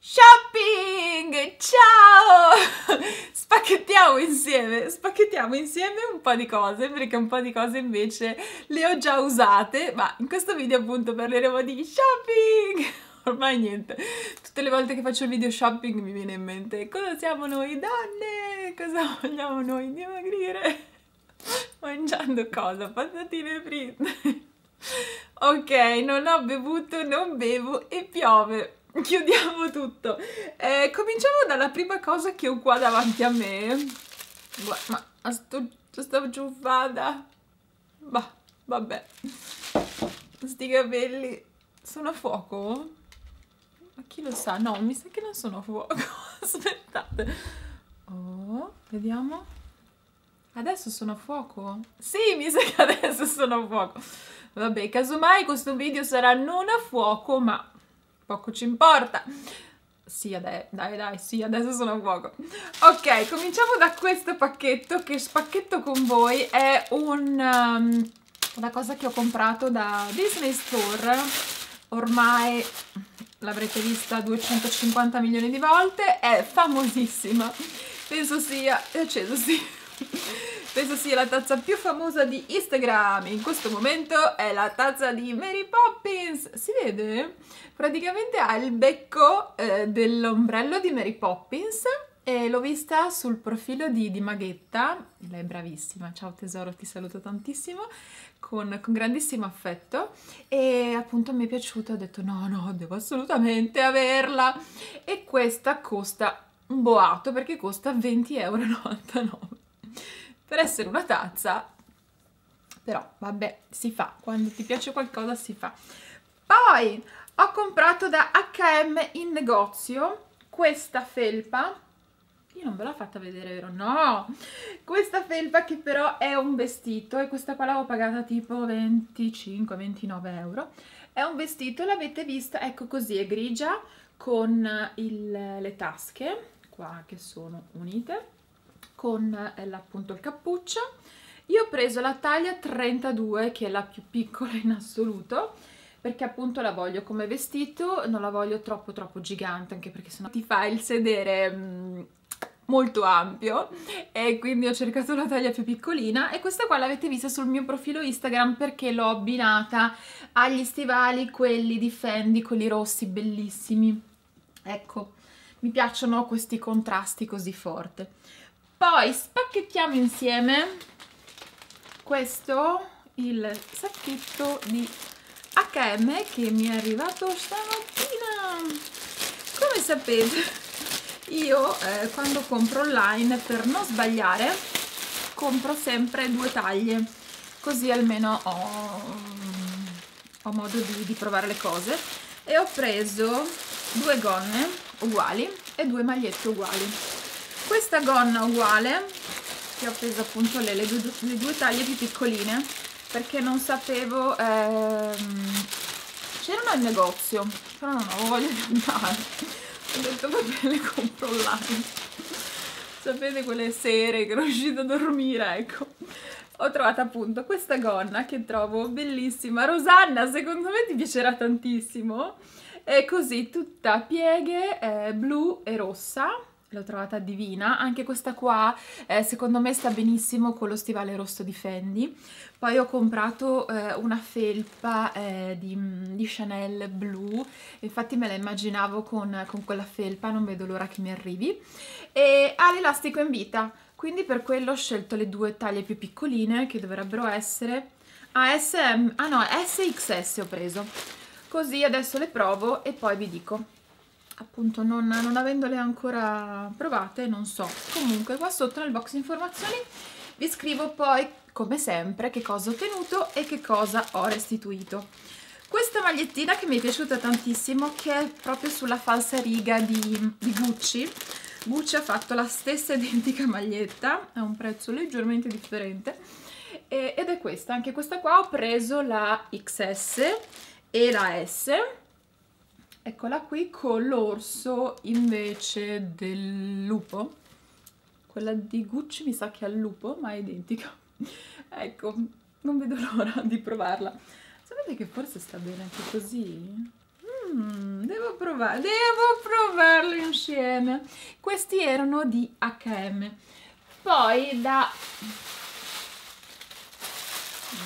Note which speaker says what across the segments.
Speaker 1: shopping! Ciao! Spacchettiamo insieme, spacchettiamo insieme un po' di cose, perché un po' di cose invece le ho già usate, ma in questo video appunto parleremo di shopping! Ormai niente, tutte le volte che faccio il video shopping mi viene in mente cosa siamo noi donne, cosa vogliamo noi dimagrire, mangiando cosa, patatine fritte. Ok, non ho bevuto, non bevo e piove. Chiudiamo tutto. Eh, cominciamo dalla prima cosa che ho qua davanti a me. Ma, ma sto, sto giuffata. Bah, vabbè. Sti capelli sono a fuoco? Ma chi lo sa? No, mi sa che non sono a fuoco. Aspettate. Oh, vediamo. Adesso sono a fuoco? Sì, mi sa che adesso sono a fuoco. Vabbè, casomai questo video sarà non a fuoco, ma poco ci importa. Sì, dai, dai, dai, sì, adesso sono a fuoco. Ok, cominciamo da questo pacchetto, che spacchetto con voi è un, um, una cosa che ho comprato da Disney Store. Ormai l'avrete vista 250 milioni di volte, è famosissima. Penso sia... acceso, sì. Penso sia la tazza più famosa di Instagram. In questo momento è la tazza di Mary Poppins. Si vede? Praticamente ha il becco eh, dell'ombrello di Mary Poppins e l'ho vista sul profilo di, di Maghetta. Lei è bravissima. Ciao tesoro, ti saluto tantissimo. Con, con, grandissimo affetto e appunto mi è piaciuta ho detto no no devo assolutamente averla e questa costa un boato perché costa 20,99 euro per essere una tazza, però vabbè, si fa, quando ti piace qualcosa si fa. Poi ho comprato da H&M in negozio questa felpa, io non ve l'ho fatta vedere, vero? No! Questa felpa che però è un vestito e questa qua l'avevo pagata tipo 25-29 euro. È un vestito, l'avete vista, ecco così, è grigia con il, le tasche qua che sono unite con eh, appunto il cappuccio. Io ho preso la taglia 32 che è la più piccola in assoluto perché appunto la voglio come vestito, non la voglio troppo troppo gigante anche perché sennò ti fa il sedere mm, molto ampio. E quindi ho cercato la taglia più piccolina. E questa qua l'avete vista sul mio profilo Instagram perché l'ho abbinata agli stivali quelli di Fendi, quelli rossi bellissimi. Ecco mi piacciono questi contrasti così forti poi spacchettiamo insieme questo, il sacchetto di H&M che mi è arrivato stamattina. Come sapete, io eh, quando compro online, per non sbagliare, compro sempre due taglie, così almeno ho, ho modo di, di provare le cose. E ho preso due gonne uguali e due magliette uguali questa gonna uguale che ho preso appunto le, le, due, le due taglie più piccoline perché non sapevo ehm, c'erano al negozio però non avevo voglia di andare. Ho detto vabbè le compro online. Sapete quelle sere che non riuscite a dormire ecco. Ho trovato appunto questa gonna che trovo bellissima. Rosanna secondo me ti piacerà tantissimo. È così tutta pieghe eh, blu e rossa l'ho trovata divina, anche questa qua eh, secondo me sta benissimo con lo stivale rosso di Fendi, poi ho comprato eh, una felpa eh, di, di, Chanel blu, infatti me la immaginavo con, con, quella felpa, non vedo l'ora che mi arrivi, e ha l'elastico in vita, quindi per quello ho scelto le due taglie più piccoline che dovrebbero essere ah, SM, ah no, SXS ho preso, così adesso le provo e poi vi dico appunto non, non avendole ancora provate non so. Comunque qua sotto nel box informazioni vi scrivo poi come sempre che cosa ho tenuto e che cosa ho restituito. Questa magliettina che mi è piaciuta tantissimo che è proprio sulla falsa riga di, di Gucci. Gucci ha fatto la stessa identica maglietta a un prezzo leggermente differente. Ed è questa, anche questa qua ho preso la XS e la S eccola qui con l'orso invece del lupo quella di Gucci mi sa che ha il lupo ma è identica ecco non vedo l'ora di provarla sapete che forse sta bene anche così? Mm, devo provare, devo provarlo insieme. Questi erano di H&M. Poi da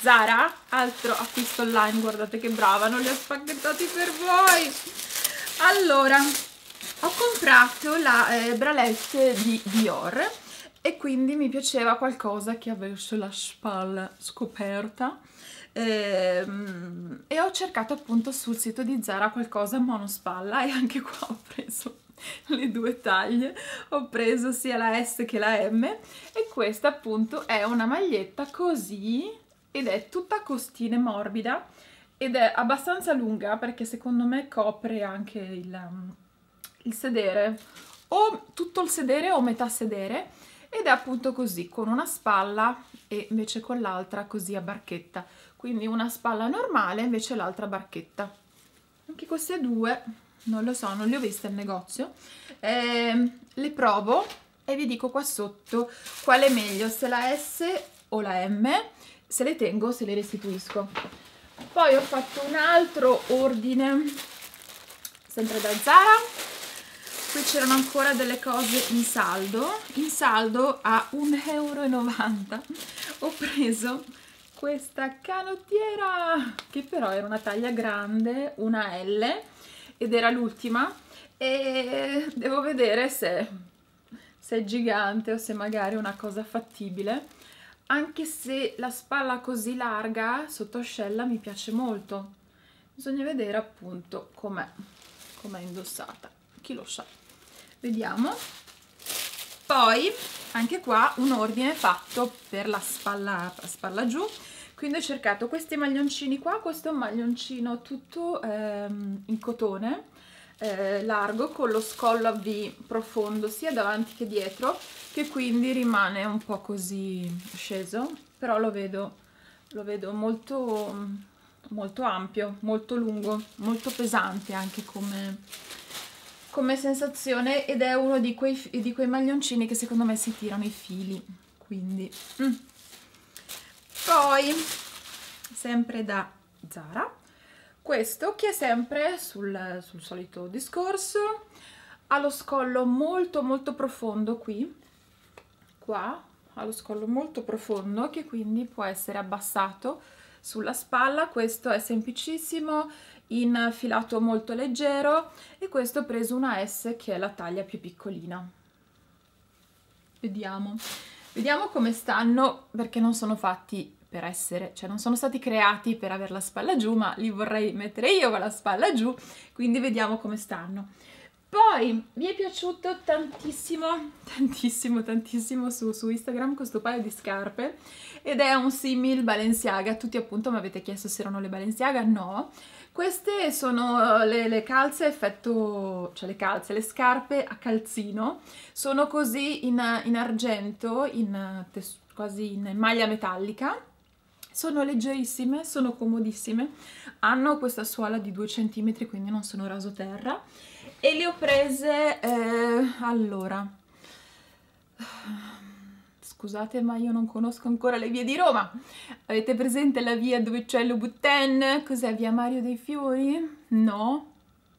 Speaker 1: Zara, altro acquisto online, guardate che brava, non li ho spaghettati per voi. Allora, ho comprato la eh, bralette di Dior e quindi mi piaceva qualcosa che avesse la spalla scoperta e, ehm, e ho cercato appunto sul sito di Zara qualcosa monospalla e anche qua ho preso le due taglie ho preso sia la S che la M e questa appunto è una maglietta così ed è tutta costine morbida ed è abbastanza lunga perché secondo me copre anche il, il sedere. O tutto il sedere o metà sedere ed è appunto così con una spalla e invece con l'altra così a barchetta. Quindi una spalla normale invece l'altra barchetta. Anche queste due non lo so non le ho viste al negozio. Eh, le provo e vi dico qua sotto qual è meglio se la S o la M se le tengo se le restituisco. Poi ho fatto un altro ordine sempre da Zara. Qui c'erano ancora delle cose in saldo. In saldo a 1,90 euro ho preso questa canottiera che però era una taglia grande, una L ed era l'ultima. E devo vedere se, se è gigante o se magari è una cosa fattibile anche se la spalla così larga sotto ascella mi piace molto. Bisogna vedere appunto com'è com indossata. Chi lo sa. Vediamo. Poi anche qua un ordine fatto per la spalla, la spalla giù. Quindi ho cercato questi maglioncini qua. Questo è un maglioncino tutto ehm, in cotone eh, largo con lo scollo a V profondo sia davanti che dietro che quindi rimane un po' così sceso però lo vedo, lo vedo molto, molto ampio molto lungo molto pesante anche come come sensazione ed è uno di quei, di quei maglioncini che secondo me si tirano i fili quindi mm. poi sempre da Zara questo che è sempre sul, sul solito discorso. Ha lo scollo molto molto profondo qui. Qua ha lo scollo molto profondo che quindi può essere abbassato sulla spalla. Questo è semplicissimo in filato molto leggero e questo ho preso una S che è la taglia più piccolina. Vediamo. Vediamo come stanno perché non sono fatti per essere, cioè non sono stati creati per avere la spalla giù ma li vorrei mettere io con la spalla giù quindi vediamo come stanno. Poi mi è piaciuto tantissimo, tantissimo, tantissimo su, su, Instagram questo paio di scarpe ed è un simil Balenciaga, tutti appunto mi avete chiesto se erano le Balenciaga, no, queste sono le, le, calze effetto, cioè le calze, le scarpe a calzino, sono così in, in argento, in, quasi in maglia metallica, sono leggerissime, sono comodissime, hanno questa suola di 2 cm quindi non sono rasoterra e le ho prese, eh, allora, scusate ma io non conosco ancora le vie di Roma. Avete presente la via dove c'è Louboutin? Cos'è, via Mario dei Fiori? No?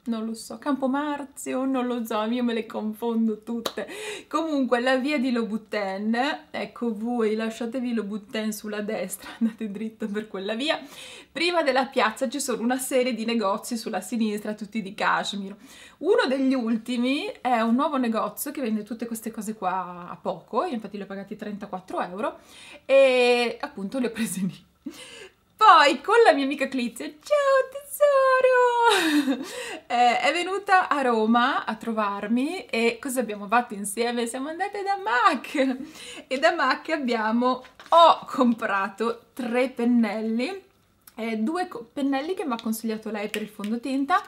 Speaker 1: Non lo so, Campo Marzio, non lo so, io me le confondo tutte. Comunque la via di Louboutin, ecco voi lasciatevi Louboutin sulla destra, andate dritto per quella via. Prima della piazza ci sono una serie di negozi sulla sinistra, tutti di cashmere. Uno degli ultimi è un nuovo negozio che vende tutte queste cose qua a poco, io infatti li ho pagati 34 euro e appunto li ho presi lì. Poi con la mia amica Clizia, ciao tesoro, eh, è venuta a Roma a trovarmi e cosa abbiamo fatto insieme? Siamo andate da MAC. E da MAC abbiamo, ho comprato tre pennelli eh, due pennelli che mi ha consigliato lei per il fondotinta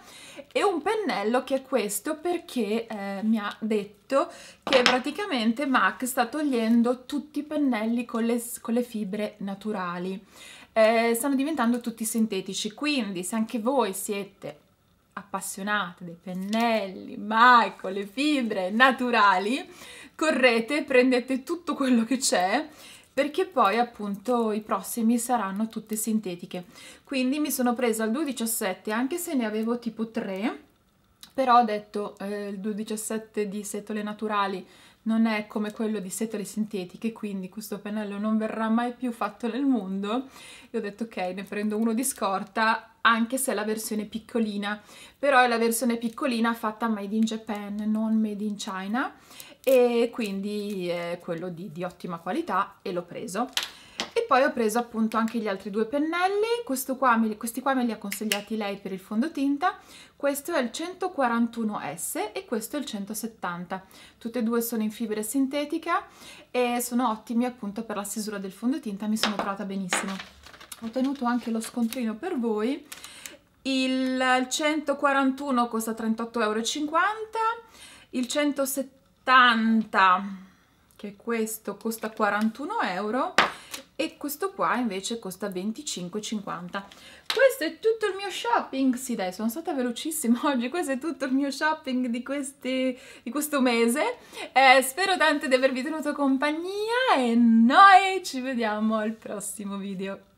Speaker 1: e un pennello che è questo perché eh, mi ha detto che praticamente MAC sta togliendo tutti i pennelli con le, con le fibre naturali eh, stanno diventando tutti sintetici, quindi se anche voi siete appassionate dei pennelli, mai con le fibre naturali, correte, prendete tutto quello che c'è perché poi appunto i prossimi saranno tutte sintetiche. Quindi mi sono presa il 217 anche se ne avevo tipo 3 però ho detto eh, il 217 di setole naturali non è come quello di setole sintetiche, quindi questo pennello non verrà mai più fatto nel mondo. E ho detto ok, ne prendo uno di scorta, anche se è la versione piccolina, però è la versione piccolina fatta made in Japan, non made in China, e quindi è quello di, di ottima qualità e l'ho preso. E poi ho preso appunto anche gli altri due pennelli, qua, questi qua me li ha consigliati lei per il fondotinta, questo è il 141S e questo è il 170. Tutte e due sono in fibra sintetica e sono ottimi appunto per la stesura del fondotinta, mi sono trovata benissimo. Ho tenuto anche lo scontrino per voi. Il 141 costa 38,50 euro, il 170 che questo costa 41 euro e questo qua invece costa 25,50 questo è tutto il mio shopping. Sì dai sono stata velocissima oggi. Questo è tutto il mio shopping di, questi, di questo mese. Eh, spero tanto di avervi tenuto compagnia e noi ci vediamo al prossimo video